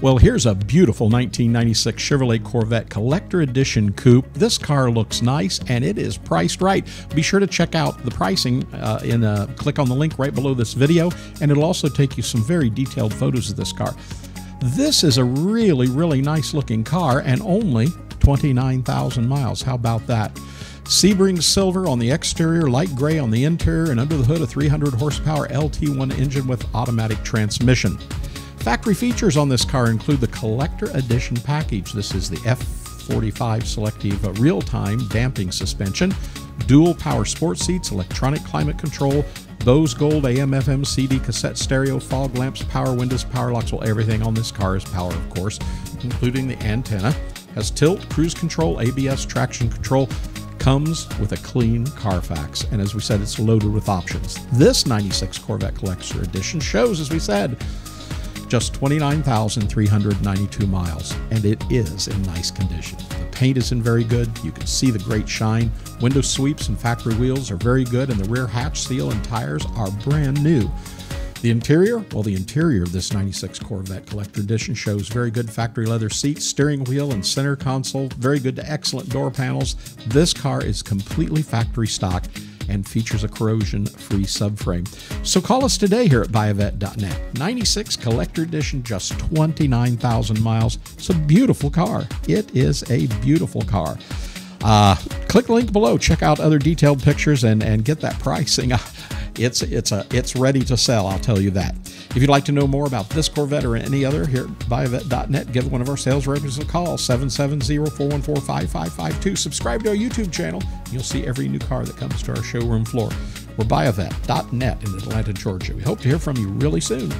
Well, here's a beautiful 1996 Chevrolet Corvette Collector Edition Coupe. This car looks nice and it is priced right. Be sure to check out the pricing uh, in a, click on the link right below this video, and it'll also take you some very detailed photos of this car. This is a really, really nice looking car and only 29,000 miles. How about that? Sebring silver on the exterior, light gray on the interior, and under the hood a 300 horsepower LT1 engine with automatic transmission. Factory features on this car include the Collector Edition package. This is the F45 Selective Real Time Damping Suspension, dual power sports seats, electronic climate control, Bose Gold AM FM CD cassette stereo, fog lamps, power windows, power locks. Well, everything on this car is power, of course, including the antenna. Has tilt, cruise control, ABS, traction control, comes with a clean Carfax, and as we said, it's loaded with options. This 96 Corvette Collector Edition shows, as we said, just 29,392 miles, and it is in nice condition. The paint is in very good. You can see the great shine. Window sweeps and factory wheels are very good, and the rear hatch seal and tires are brand new. The interior? Well, the interior of this 96 Corvette Collector Edition shows very good factory leather seats, steering wheel, and center console, very good to excellent door panels. This car is completely factory stock and features a corrosion free subframe. So call us today here at buyavette.net. 96 Collector Edition, just 29,000 miles. It's a beautiful car. It is a beautiful car. Uh, click the link below, check out other detailed pictures, and, and get that pricing. It's it's a it's ready to sell. I'll tell you that. If you'd like to know more about this Corvette or any other here at buyavette.net, give one of our sales reps a call 770-414-5552. Subscribe to our YouTube channel. You'll see every new car that comes to our showroom floor. We're buyavette.net in Atlanta, Georgia. We hope to hear from you really soon.